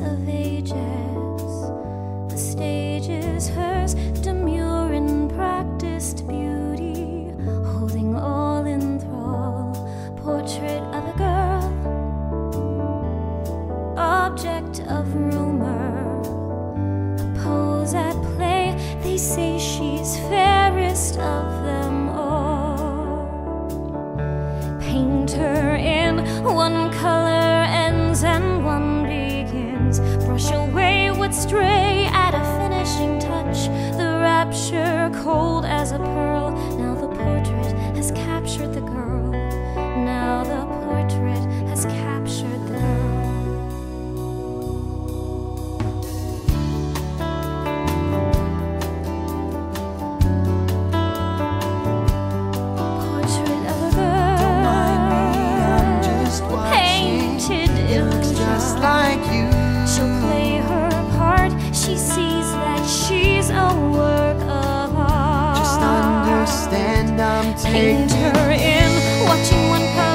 of ages. The stage is hers, demure in practiced beauty, holding all in thrall. Portrait of a girl, object of rumor, a pose at play. They say she's. straight. contained her in watching one person.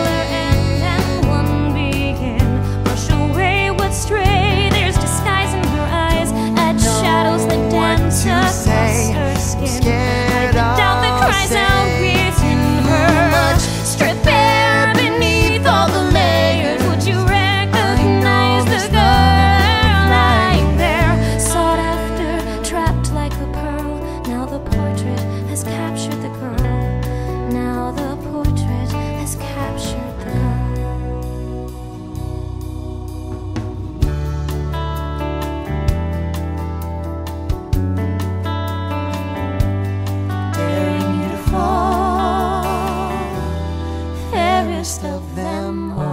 Most of them all.